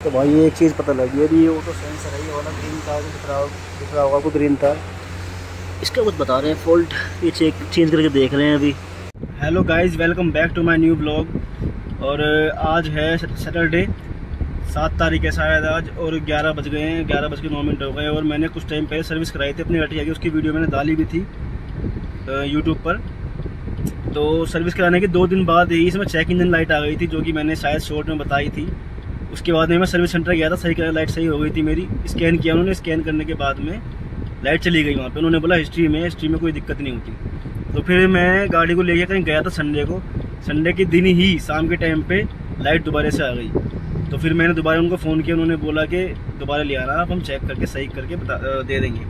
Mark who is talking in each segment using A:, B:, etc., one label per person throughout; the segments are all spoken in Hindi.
A: तो भाई एक चीज़ पता लगी अभी ये ऑटो सेंसर है, ये वाला ग्रीन था दिख रहा दिख रहा होगा आपको ग्रीन था इसका कुछ बता रहे हैं फॉल्ट ये चेक चेंज करके देख रहे हैं अभी। Hello guys welcome back to my new blog और आज है सैटरडे सात तारीख है शायद आज, और ग्यारह बज गए हैं, ग्यारह बज के नौ मिनट हो गए और मैंने कुछ टाइम पहले सर्विस कराई थी अपनी गाड़ी की उसकी वीडियो मैंने डाली भी थी यूट्यूब पर। तो सर्विस कराने के दो दिन बाद ही इसमें चेक इंजन लाइट आ गई थी, जो कि मैंने शायद शॉर्ट में बताई थी। उसके बाद में मैं सर्विस सेंटर गया था, सही कर लाइट सही हो गई थी मेरी। स्कैन किया उन्होंने, स्कैन करने के बाद में लाइट चली गई वहाँ पे। उन्होंने बोला, हिस्ट्री में हिस्ट्री में कोई दिक्कत नहीं होती। तो फिर मैं गाड़ी को लेके कहीं गया था संडे को। संडे के दिन ही, शाम के टाइम पे लाइट दोबारा से आ गई। तो फिर मैंने दोबारा उनको फ़ोन किया, उन्होंने बोला कि, दोबारा ले आना, आप हम चेक करके, सही करके बता दे देंगे।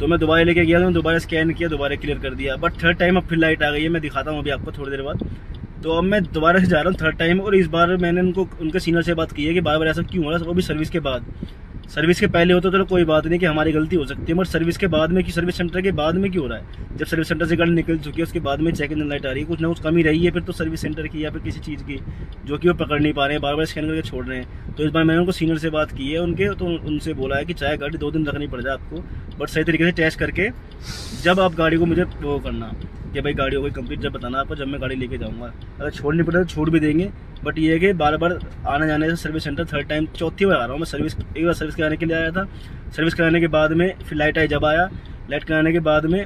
A: तो मैं दोबारा लेके गया तो दोबारा स्कैन किया, दोबारा क्लियर कर दिया। बट थर्ड टाइम अब फिर लाइट आ गई है, मैं दिखाता हूँ अभी आपको थोड़ी देर बाद। तो अब मैं दोबारा से जा रहा हूँ थर्ड टाइम और इस बार मैंने उनको, उनके सीनियर से बात की है कि बार बार ऐसा क्यों हो रहा है, वो भी सर्विस के बाद। सर्विस के पहले होता तो कोई बात नहीं कि हमारी गलती हो सकती है, मगर सर्विस के बाद में कि सर्विस सेंटर के बाद में क्यों हो रहा है? जब सर्विस सेंटर से गाड़ी निकल चुकी है, उसके बाद में चेक इन लाइट आ रही है, कुछ ना कुछ कमी रही है फिर तो सर्विस सेंटर की या फिर किसी चीज़ की, जो कि वो पकड़ नहीं पा रहे हैं, बार बार स्कैन करके छोड़ रहे हैं। तो इस बार मैंने उनको सीनियर से बात की है, उनके तो उनसे बोला है कि चाहे गाड़ी दो दिन रखनी पड़ जाए आपको, बट सही तरीके से टेस्ट करके जब आप गाड़ी को मुझे वो करना। कि भाई गाड़ी हो गई कंप्लीट जब बताना आपको, जब मैं गाड़ी लेके जाऊँगा। अगर छोड़नी पड़े तो छोड़ भी देंगे। बट ये कि बार बार आने जाने से सर्विस सेंटर थर्ड टाइम चौथी बार आ रहा हूँ मैं सर्विस एक बार सर्विस कराने के लिए आया था। सर्विस कराने के बाद में फिर लाइट आई जब आया। लाइट कराने के बाद में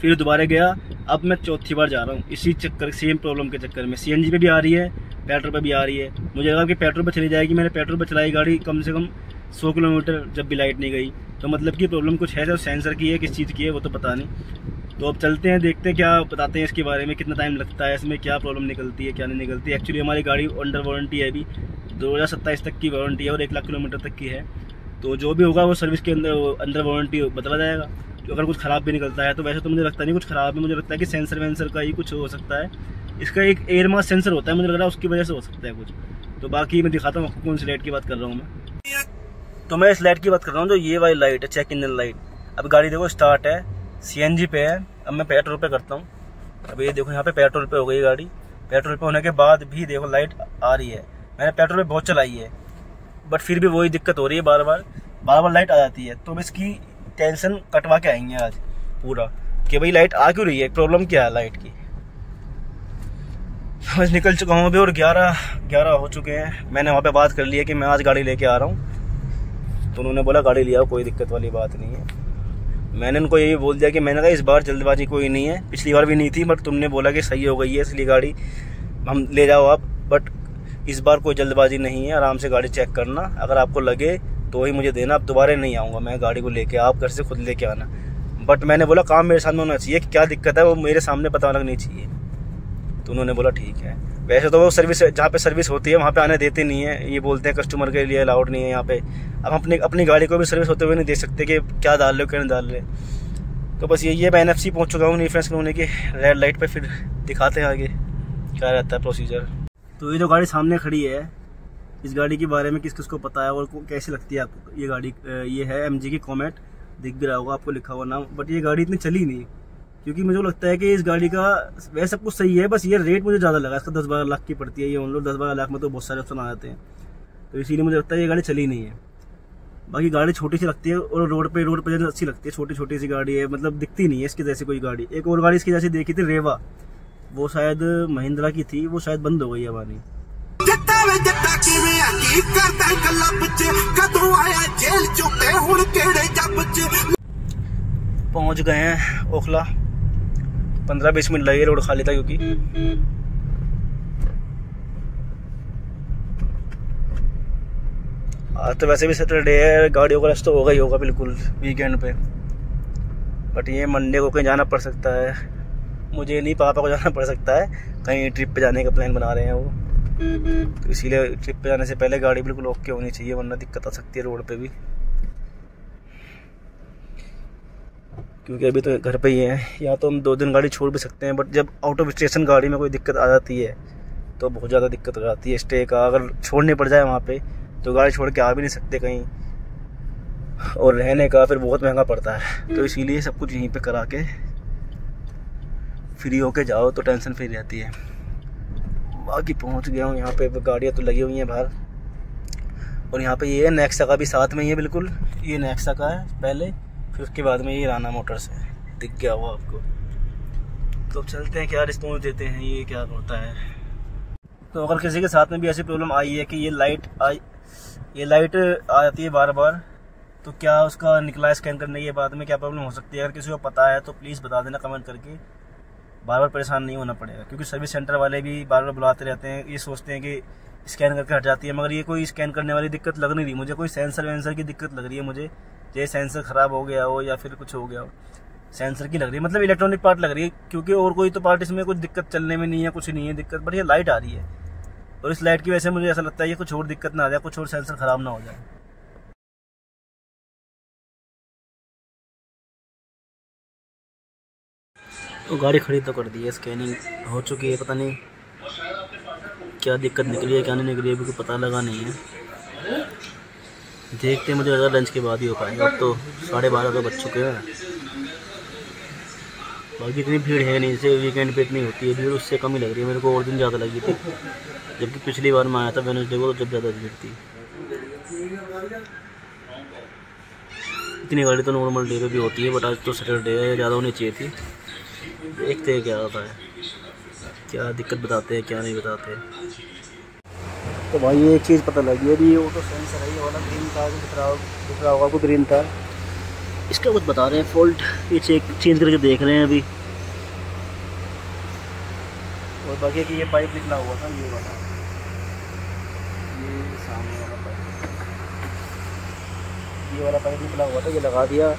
A: फिर दोबारा गया। अब मैं चौथी बार जा रहा हूँ। इसी चक्कर सेम प्रॉब्लम के चक्कर में। सी पे भी आ रही है पेट्रोल पे भी आ रही है। मुझे लगा कि पेट्रोल पे चली जाएगी। मैंने पेट्रोल पे चलाई गाड़ी कम से कम सौ किलोमीटर जब भी लाइट नहीं गई। तो मतलब कि प्रॉब्लम कुछ है जो सेंसर की है, किस चीज़ की है, वो तो पता नहीं। तो अब चलते हैं, देखते हैं क्या बताते हैं इसके बारे में, कितना टाइम लगता है, इसमें क्या प्रॉब्लम निकलती है, क्या नहीं निकलती। एक्चुअली हमारी गाड़ी अंडर वारंटी है अभी। दो हज़ार सत्ताईस तक की वारंटी है और एक लाख किलोमीटर तक की है। तो जो भी होगा वो सर्विस के अंदर अंडर वारंटी बदला जाएगा। तो अगर कुछ ख़राब भी निकलता है तो वैसे तो मुझे लगता नहीं कुछ ख़राब है, मुझे लगता है कि सेंसर वेंसर का ही कुछ हो सकता है। इसका एक एयर मास सेंसर होता है, मुझे लग रहा है उसकी वजह से हो सकता है कुछ। तो बाकी मैं दिखाता हूँ आपको कौन सी लाइट की बात कर रहा हूँ मैं। तो मैं इस लाइट की बात कर रहा हूँ, जो ये वाली लाइट है चेक इंजन लाइट अब गाड़ी देखो स्टार्ट है। CNG पे है। अब मैं पेट्रोल पे करता हूँ। अब ये देखो, यहाँ पे पेट्रोल पे हो गई गाड़ी। पेट्रोल पे होने के बाद भी देखो लाइट आ रही है। मैंने पेट्रोल पे बहुत चलाई है। बट फिर भी वही दिक्कत हो रही है बार बार बार बार लाइट आ जाती है। तो इसकी टेंशन कटवा के आएँगे आज पूरा। कि भाई लाइट आ क्यों रही है? प्रॉब्लम क्या है लाइट की? आज निकल चुका हूँ अभी और ग्यारह ग्यारह हो चुके हैं। मैंने वहाँ पे बात कर ली है कि मैं आज गाड़ी लेके आ रहा हूँ। तो उन्होंने बोला, गाड़ी लिया कोई दिक्कत वाली बात नहीं है। मैंने उनको यही बोल दिया कि मैंने कहा, इस बार जल्दबाजी कोई नहीं है। पिछली बार भी नहीं थी, बट तुमने बोला कि सही हो गई है इसलिए गाड़ी, हम ले जाओ आप, बट इस बार कोई जल्दबाजी नहीं है, आराम से गाड़ी चेक करना। अगर आपको लगे तो ही मुझे देना, अब दोबारा नहीं आऊँगा मैं गाड़ी को लेके, आप घर से खुद लेके आना। बट मैंने बोला, काम मेरे सामने होना चाहिए कि क्या दिक्कत है, वो मेरे सामने पता लगनी चाहिए। तो उन्होंने बोला, ठीक है। वैसे तो वो सर्विस, जहाँ पे सर्विस होती है, वहाँ पे आने देते नहीं है। ये बोलते हैं कस्टमर के लिए अलाउड नहीं है यहाँ पे। अब अपनी अपनी गाड़ी को भी सर्विस होते हुए नहीं देख सकते कि क्या डाल रहे हो क्या नहीं डाल रहे तो बस ये ये मैं एनएफसी पहुँच चुका हूँ रिफ्रेंस होने की रेड लाइट पर फिर दिखाते हैं आगे क्या रहता है प्रोसीजर तो ये जो गाड़ी सामने खड़ी है, इस गाड़ी के बारे में किस किस को पता है और कैसी लगती है आपको? ये गाड़ी, ये है एमजी की कॉमेट दिख भी रहा होगा, आपको लिखा हुआ नाम बट ये गाड़ी इतनी चली नहीं। क्योंकि मुझे लगता है कि इस गाड़ी का वैसे सब कुछ सही है बस ये रेट मुझे ज़्यादा लगा। इसका दस बारह लाख की पड़ती है ये उन लोग दस बारह लाख में तो बहुत सारे ऑप्शन आ जाते हैं। तो इसीलिए मुझे लगता है ये गाड़ी चली नहीं है। बाकी गाड़ी छोटी सी लगती है और रोड पे रोड पे अच्छी लगती है छोटी छोटी सी गाड़ी है मतलब दिखती नहीं है इसकी जैसी कोई गाड़ी। एक और गाड़ी इसकी जैसी देखी थी रेवा। वो शायद महिंद्रा की थी वो शायद बंद हो गई है हमारी पहुँच गए हैं ओखला। पंद्रह बीस मिनट लगे रोड खाली था क्योंकि। आज तो वैसे भी सैटरडे है, गाड़ियों का रास्ता होगा ही होगा बिल्कुल वीकेंड पे। बट ये मंडे को कहीं जाना पड़ सकता है। मुझे नहीं, पापा को जाना पड़ सकता है। कहीं ट्रिप पे जाने का प्लान बना रहे हैं वो। तो इसीलिए ट्रिप पे जाने से पहले गाड़ी बिल्कुल ओके होनी चाहिए, वरना दिक्कत आ सकती है रोड पे भी। क्योंकि अभी तो घर पे ही है। या तो हम दो दिन गाड़ी छोड़ भी सकते हैं बट जब आउट ऑफ़ स्टेशन गाड़ी में कोई दिक्कत आ जाती है तो बहुत ज़्यादा दिक्कत हो जाती है स्टे का। अगर छोड़ने पड़ जाए वहाँ पे तो गाड़ी छोड़ के आ भी नहीं सकते कहीं। और रहने का फिर बहुत महँगा पड़ता है। तो इसीलिए सब कुछ यहीं पे करा के फ्री होके जाओ तो टेंशन फ्री रहती है। बाकी पहुँच गया हूँ यहाँ पे गाड़ियाँ तो लगी हुई हैं बाहर। और यहाँ पे ये है नेक्सा का भी साथ में ही है बिल्कुल। ये नेक्सा का है, पहले। फिर उसके बाद में ये राना मोटर्स है। दिख गया हुआ आपको। तो अब चलते हैं, क्या रिस्पॉन्स देते हैं, ये क्या होता है। तो अगर किसी के साथ में भी ऐसी प्रॉब्लम आई है कि ये लाइट आई, ये लाइट आ जाती है बार बार तो क्या उसका निकला स्कैन करने के बाद में क्या प्रॉब्लम हो सकती है? अगर किसी को पता है तो प्लीज़ बता देना कमेंट करके। बार बार परेशान नहीं होना पड़ेगा, क्योंकि सर्विस सेंटर वाले भी बार बार बुलाते रहते हैं, ये सोचते हैं कि स्कैन करके हट जाती है, मगर ये कोई स्कैन करने वाली दिक्कत लग नहीं रही। मुझे कोई सेंसर वेंसर की दिक्कत लग रही है, मुझे। चाहे सेंसर ख़राब हो गया हो या फिर कुछ हो गया हो। सेंसर की लग रही है। मतलब इलेक्ट्रॉनिक पार्ट लग रही है, क्योंकि और कोई तो पार्ट इसमें कुछ दिक्कत चलने में नहीं है, कुछ नहीं है दिक्कत बट ये लाइट आ रही है। और इस लाइट की वजह से मुझे ऐसा लगता है ये कुछ और दिक्कत ना आ जाए, कुछ और सेंसर ख़राब ना हो जाए। तो गाड़ी खड़ी तो कर दी है स्कैनिंग हो चुकी है, पता नहीं क्या दिक्कत निकली है, क्या नहीं निकली है, अभी पता लगा नहीं है। देखते मुझे लगा लंच के बाद ही हो पाएगा। अब तो साढ़े बारह तो बज चुके हैं। बाकी इतनी भीड़ है नहीं, जैसे वीकेंड पे इतनी होती है, भीड़ उससे कम ही लग रही है। मेरे को और दिन ज़्यादा लगी थी। जबकि पिछली बार मैं आया था वेनसडे को तो जब ज़्यादा भीड़ थी। इतनी गाड़ी तो नॉर्मल डे पे भी होती है बट आज तो सैटरडे है, ज़्यादा होनी चाहिए थी। देखते हैं क्या होता है। क्या दिक्कत बताते हैं, क्या नहीं बताते। तो भाई एक चीज़ पता लगी अभी ऑटो सेंसर है, ये वाला ग्रीन था दिख रहा दिख रहा होगा आपको ग्रीन था। इसका कुछ बता रहे हैं फॉल्ट ये चेक चेंज करके देख रहे हैं अभी। और बाकी कि ये पाइप निकला हुआ था, ये वाला। ये सामने वाला पाइप ये वाला पाइप निकला हुआ था, ये लगा दिया,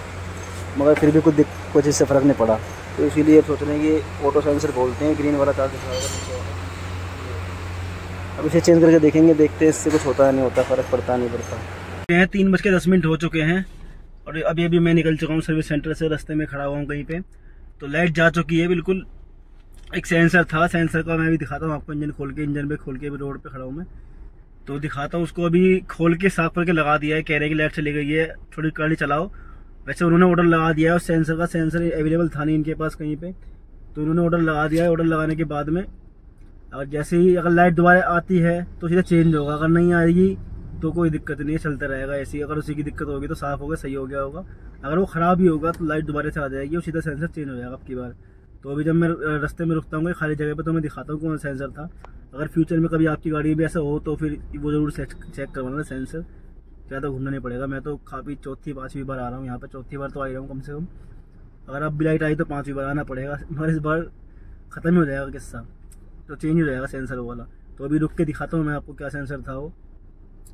A: मगर फिर भी कुछ कुछ इससे फ़र्क नहीं पड़ा। तो इसीलिए सोच रहे हैं कि ऑटो सेंसर बोलते हैं ग्रीन वाला चार्ज दिखा नीचे अब इसे चेंज करके देखेंगे, देखते हैं इससे कुछ होता है, नहीं होता, फ़र्क पड़ता नहीं पड़ता। हैं तीन बज के दस मिनट हो चुके हैं, और अभी अभी मैं निकल चुका हूँ सर्विस सेंटर से, रास्ते में खड़ा हुआ हूँ कहीं पे। तो लाइट जा चुकी है बिल्कुल। एक सेंसर था सेंसर का मैं भी दिखाता हूँ आपको इंजन खोल के इंजन पे खोल के अभी रोड पे खड़ा हूँ मैं। तो दिखाता हूँ उसको अभी खोल के साफ़ करके लगा दिया है, कह रहे कि लाइट चली गई है, थोड़ी गाड़ी चलाओ। वैसे उन्होंने ऑर्डर लगा दिया है और सेंसर का सेंसर अवेलेबल था नहीं इनके पास कहीं पे। तो उन्होंने ऑर्डर लगा दिया है ऑर्डर लगाने के बाद में। और जैसे ही अगर लाइट दोबारा आती है तो सीधा चेंज होगा। अगर नहीं आएगी तो कोई दिक्कत नहीं है, चलता रहेगा ऐसी अगर उसी की दिक्कत होगी तो साफ़ होगा, सही हो गया होगा। अगर वो ख़राब ही होगा तो लाइट दोबारा से आ जाएगी और सीधा सेंसर चेंज हो जाएगा आपकी बार। तो अभी जब मैं रास्ते में रुकता हूँ खाली जगह पर तो मैं दिखाता हूँ कौन सेंसर था। अगर फ्यूचर में कभी आपकी गाड़ी भी ऐसा हो तो फिर वो ज़रूर चेक करवाना सेंसर क्या तो घूमना नहीं पड़ेगा। मैं तो काफ़ी चौथी, पाँचवीं बार आ रहा हूँ यहाँ पर चौथी बार तो आ रहा हूँ कम से कम। अगर अब भी लाइट आई तो पाँचवीं बार आना पड़ेगा। मगर इस बार ख़त्म ही हो जाएगा किस्सा। तो चेंज हो जाएगा सेंसर वाला। तो अभी रुक के दिखाता हूँ मैं आपको क्या सेंसर था वो।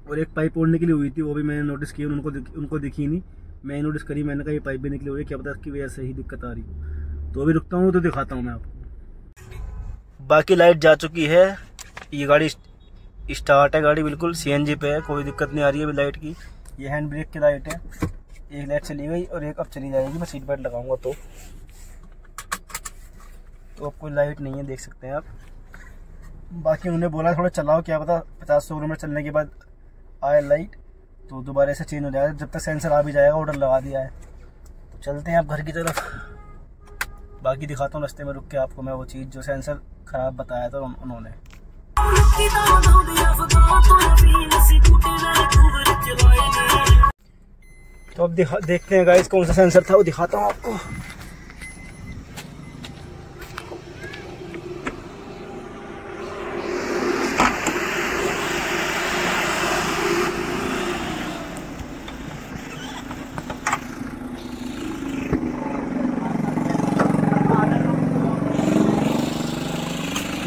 A: और एक पाइप ओढ़ने के लिए हुई थी वो भी मैंने नोटिस की उनको दिख, उनको दिखी नहीं। मैं नोटिस करी मैंने कहा ये पाइप भी निकली हुई है क्या पता इसकी वजह से ही दिक्कत आ रही तो अभी रुकता हूँ तो दिखाता हूँ मैं आपको। बाकी लाइट जा चुकी है। ये गाड़ी स्टार्ट है गाड़ी बिल्कुल सीएनजी पे है कोई दिक्कत नहीं आ रही है अभी लाइट की। ये हैंड ब्रेक की लाइट है। एक लाइट चली गई और एक अब चली जाएगी। मैं सीट बेल्ट लगाऊँगा तो। तो अब कोई लाइट नहीं है देख सकते हैं आप। बाकी उन्होंने बोला थोड़ा चलाओ, क्या पता पचास सौ किलोमीटर चलने के बाद आए लाइट तो दोबारा से चेंज हो जाएगा। जब तक सेंसर आ भी जाएगा ऑर्डर लगा दिया है। तो चलते हैं आप घर की तरफ़। बाकी दिखाता हूँ रास्ते में रुक के आपको मैं वो चीज़ जो सेंसर ख़राब बताया था उन्होंने। तो अब देखते हैं गाइस कौन सा सेंसर था, वो दिखाता हूँ आपको।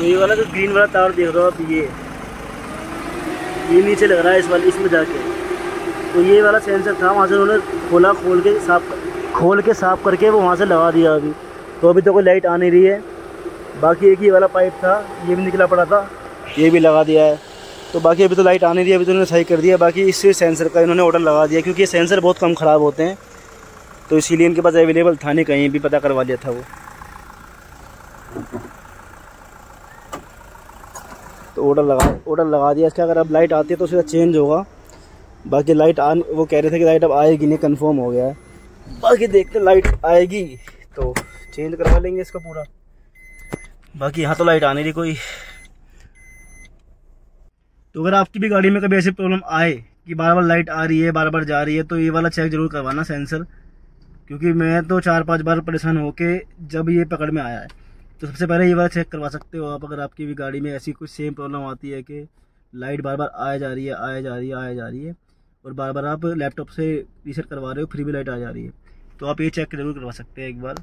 A: तो ये वाला जो ग्रीन वाला तार देख रहे हो आप, ये। ये नीचे लग रहा है इस वाले, इसमें जाके। तो ये वाला सेंसर था, वहाँ से उन्होंने खोला, खोल के साफ़ खोल के साफ़ करके वो वहाँ से लगा दिया अभी। तो अभी तो कोई लाइट आ नहीं रही है। बाकी एक ही वाला पाइप था, ये भी निकला पड़ा था, ये भी लगा दिया है। तो बाकी अभी तो लाइट आ नहीं रही अभी तो उन्होंने सही कर दिया। बाकी इस सेंसर का इन्होंने ऑर्डर लगा दिया, क्योंकि ये सेंसर बहुत कम ख़राब होते हैं। तो इसीलिए इनके पास अवेलेबल था नहीं, कहीं भी पता करवा लिया था वो। तो ऑर्डर लगा ऑर्डर लगा दिया। इसका अगर अब लाइट आती है तो उसका चेंज होगा। बाकी लाइट आ, वो कह रहे थे कि लाइट अब आएगी नहीं कंफर्म हो गया है। बाकी देखते लाइट आएगी तो चेंज करवा लेंगे इसका पूरा। बाकी यहाँ तो लाइट आने रही कोई। तो अगर आपकी भी गाड़ी में कभी ऐसी प्रॉब्लम आए कि बार बार लाइट आ रही है बार बार जा रही है तो ये वाला चेक ज़रूर करवाना सेंसर क्योंकि मैं तो चार पाँच बार परेशान होके जब ये पकड़ में आया है। तो सबसे पहले ये वाला चेक करवा सकते हो आप, अगर आपकी भी गाड़ी में ऐसी कुछ सेम प्रॉब्लम आती है कि लाइट बार बार आया जा रही है, आया जा रही है, आया जा रही है, और बार बार आप लैपटॉप से रीसेट करवा रहे हो, फिर भी लाइट आ जा रही है तो आप ये चेक ज़रूर करवा सकते हैं एक बार।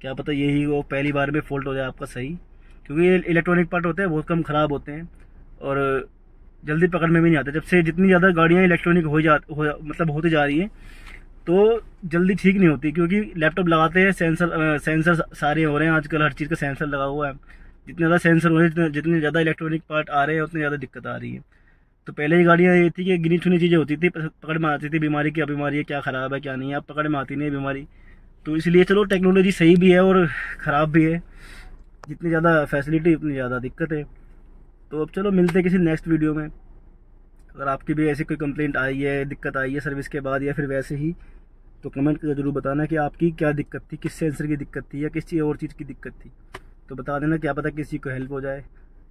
A: क्या पता यही वो पहली बार में फॉल्ट हो जाए आपका सही, क्योंकि ये इलेक्ट्रॉनिक पार्ट होते हैं, बहुत कम ख़राब होते हैं, और जल्दी पकड़ में भी नहीं आते। जब से जितनी ज़्यादा गाड़ियाँ इलेक्ट्रॉनिक हो जा मतलब होती जा रही हैं तो जल्दी ठीक नहीं होती, क्योंकि लैपटॉप लगाते हैं सेंसर सेंसर सारे हो रहे हैं, आजकल हर चीज़ का सेंसर लगा हुआ है। जितने ज़्यादा सेंसर हो रहे हैं, जितने ज़्यादा इलेक्ट्रॉनिक पार्ट आ रहे हैं, उतनी ज़्यादा दिक्कत आ रही है। तो पहले ही गाड़ियाँ ये थी कि गिनी चुनी चीज़ें होती थी पकड़ में आती थी बीमारी क्या बीमारी है, क्या ख़राब है, क्या नहीं है, अब पकड़ में आती नहीं बीमारी। तो इसलिए चलो टेक्नोलॉजी सही भी है और ख़राब भी है। जितनी ज़्यादा फैसिलिटी उतनी ज़्यादा दिक्कत है। तो अब चलो, मिलते हैं किसी नेक्स्ट वीडियो में। अगर आपकी भी ऐसी कोई कंप्लेंट आई है, दिक्कत आई है सर्विस के बाद या फिर वैसे ही तो कमेंट करके ज़रूर बताना कि आपकी क्या दिक्कत थी, किस सेंसर की दिक्कत थी या किस चीज़ और चीज़ की दिक्कत थी। तो बता देना क्या पता किसी को हेल्प हो जाए।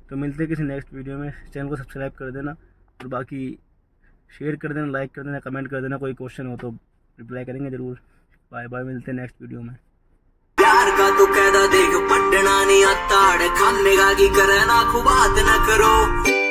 A: तो मिलते हैं किसी नेक्स्ट वीडियो में। चैनल को सब्सक्राइब कर देना और बाकी शेयर कर देना लाइक कर देना कमेंट कर देना। कोई क्वेश्चन हो तो रिप्लाई करेंगे ज़रूर। बाय बाय मिलते हैं नेक्स्ट वीडियो में।
B: प्यार का तो कहदा देख, पटना नहीं आता। खाने का करो।